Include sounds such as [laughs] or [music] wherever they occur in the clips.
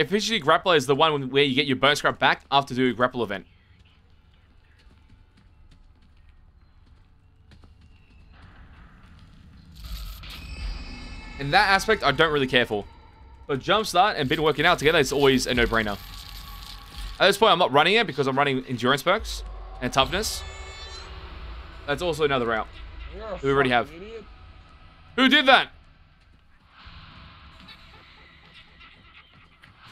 Efficiency Grappler is the one where you get your bone scrap back after doing a grapple event. In that aspect, I don't really care for. But Jumpstart and been working out together, it's always a no-brainer. At this point, I'm not running it because I'm running endurance perks and toughness. That's also another route. We already have. Idiot. Who did that?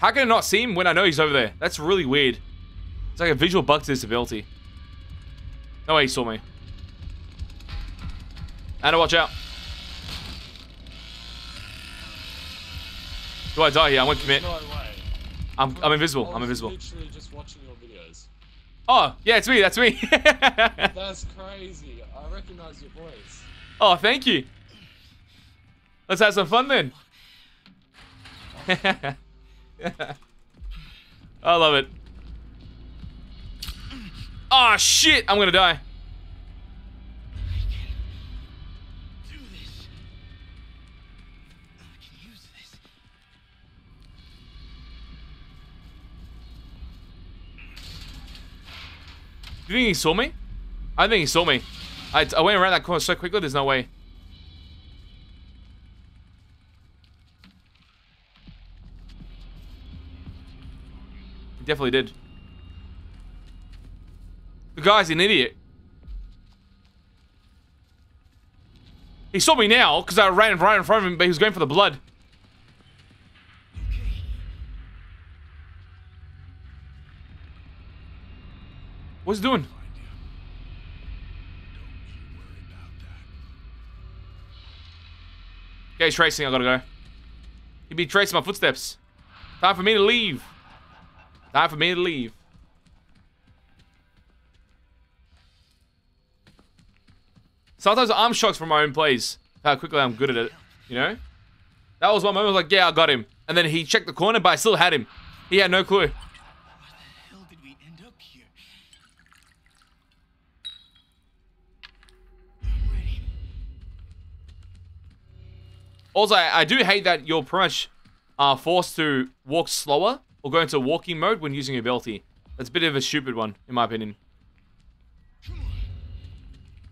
How can I not see him when I know he's over there? That's really weird. It's like a visual bug to this ability. No way he saw me. Ana, watch out. Do I die here? I won't commit. No way. I'm, I'm invisible. I'm invisible. literally just watching your videos. Oh, yeah, it's me. That's me. [laughs] That's crazy. I recognize your voice. Oh, thank you. Let's have some fun then. [laughs] [laughs] I love it. Oh shit, I'm gonna die. Do you think he saw me? I think he saw me. I, I went around that corner so quickly, there's no way. Definitely did. The guy's an idiot. He saw me now because I ran right in front of him, but he was going for the blood. What's he doing? Okay, he's tracing. I gotta go. He'd be tracing my footsteps. Time for me to leave. Time for me to leave. Sometimes I'm shocked from my own plays. How quickly I'm good at it. You know? That was one moment I was like, yeah, I got him. And then he checked the corner, but I still had him. He had no clue. Also, I, do hate that you're pretty much uh, forced to walk slower or go into walking mode when using ability. That's a bit of a stupid one, in my opinion.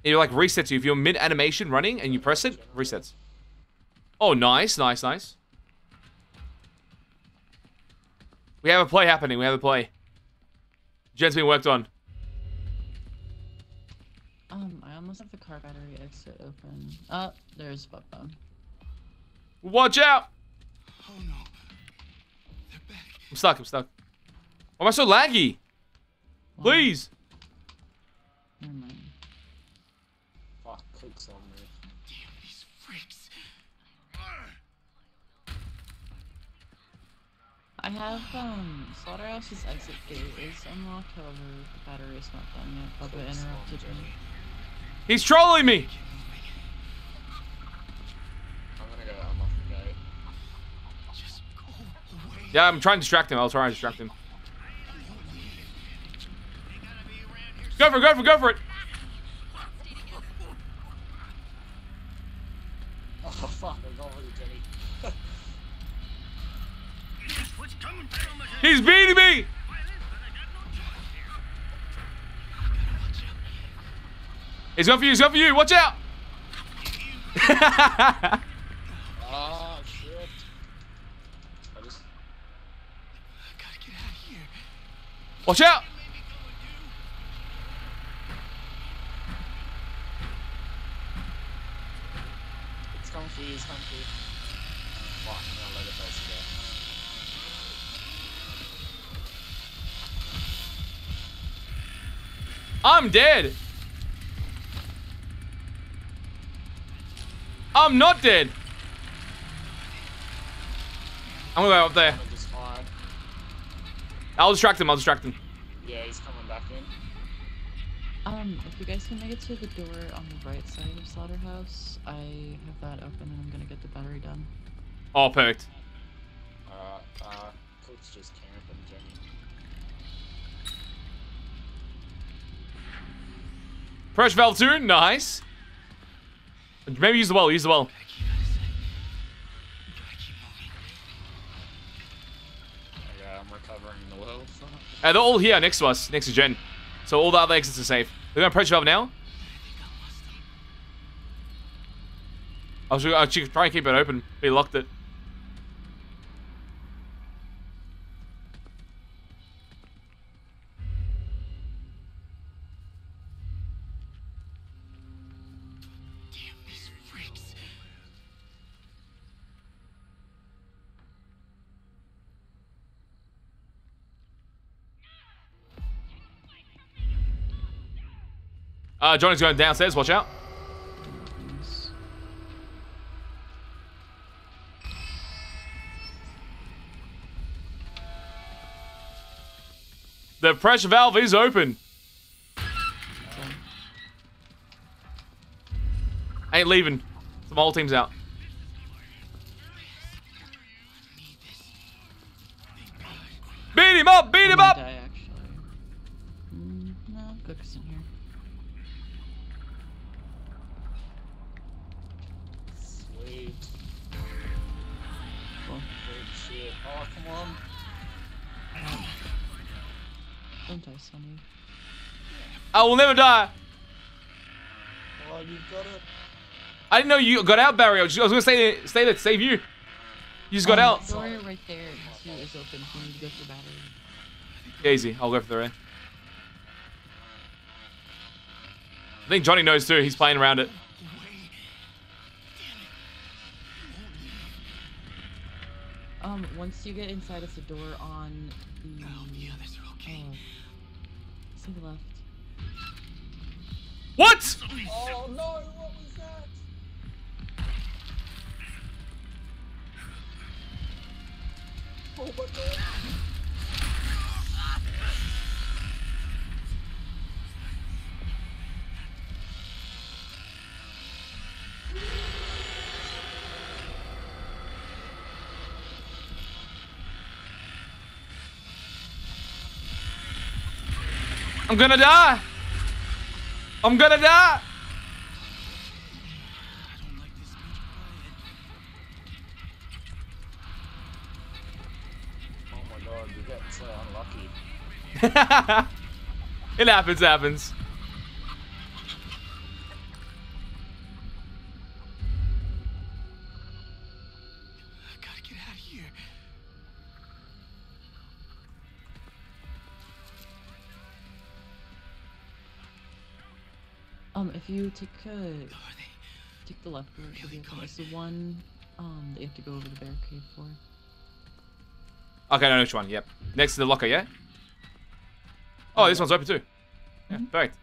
It like resets you. If you're mid-animation running and you press it, resets. Oh, nice, nice, nice. We have a play happening. We have a play. Gen's being worked on. Um, I almost have the car battery exit open. Oh, there's Bubba. Watch out! Oh no. I'm stuck, I'm stuck. Why am I so laggy? Please. Fuck, clicks on me. Damn these freaks. I have um Slaughterhouse's exit gate is unlocked, however the battery is not done yet. Bubba interrupted me. He's trolling me! Yeah, I'm trying to distract him. I'll try and distract him. Go for it, go for it, go for it! Oh, fuck, I'm already Jenny. He's beating me! He's going for you, he's going for you, watch out! [laughs] Watch out! It's comfy, it's comfy. Fuck, I'll let it pass again. I'm dead. I'm not dead. I'm gonna go up there. Kinda just fine. I'll distract him. I'll distract him. Yeah, he's coming back in. Um, if you guys can make it to the door on the right side of Slaughterhouse, I have that open and I'm gonna get the battery done. Oh, perfect. Alright, uh, Coach just camping Jenny. Pressure valve two. Nice. Maybe use the well. Use the well. Recovering the. So. Uh, they're all here next to us, next to Jen. So all the other exits are safe. They're gonna pressure valve now. I'll, show- I'll ch- try and keep it open. They locked it. Uh, Johnny's going downstairs. Watch out. The pressure valve is open. Ain't leaving. So my whole team's out. Beat him up! Beat him up! Die, actually. Mm, no, Cook's in here. Good shit. Oh, come on. Don't die, Sonny. I will never die. Oh, you got it. I didn't know you got out, Barry. I was, gonna say, stay there to save you. You just got Um, out. The door right there too is open. You need to go for the battery. Easy. I'll go for the red. I think Johnny knows too. He's playing around it. Um, once you get inside of the door on the. No, the others are okay. Uh, to the left. What? Oh no, what was that? Oh my god. I'm gonna die. I'm gonna die. Oh my god, you get so unlucky. [laughs] it happens, happens. Um, if you take uh, Are they? take the left door, it should. It's the one um that you have to go over the barricade for. Okay, I know which one. Yep. Next to the locker, yeah? Oh, this one's open too. Yeah, perfect.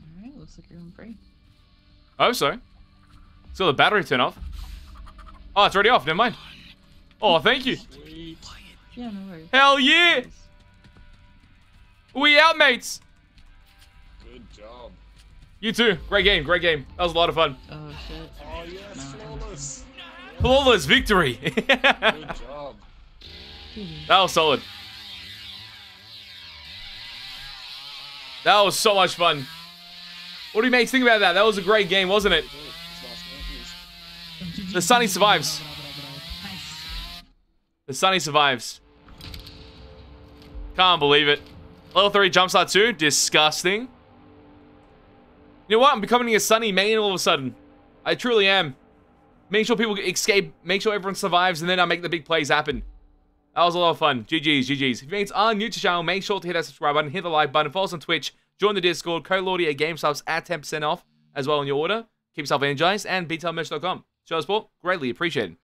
All right, looks like you're home free. Hope so. Still the battery turn off. Oh, it's already off. Never mind. Oh, thank you. Sweet. Yeah, no worries. Hell yeah. Yes. We out, mates. Good job. You too. Great game. Great game. That was a lot of fun. Oh shit. Oh yes, No, I flawless. Flawless victory. [laughs] Good job. that was solid. That was so much fun. What do you mates think about that? That was a great game, wasn't it? Good. Slash monkeys. The Sonny survives. The Sonny survives. Can't believe it. Level 3 jumpstart 2. Disgusting. You know what? I'm becoming a Sonny main all of a sudden. I truly am. Make sure people escape. Make sure everyone survives. And then I make the big plays happen. That was a lot of fun. GG's, GG's. If you mates are new to the channel, make sure to hit that subscribe button, hit the like button, follow us on Twitch, join the Discord, code Lordy at Gamer Supps at 10% off as well on your order. Keep yourself energized and btlmerch.com. Show support. Greatly appreciated.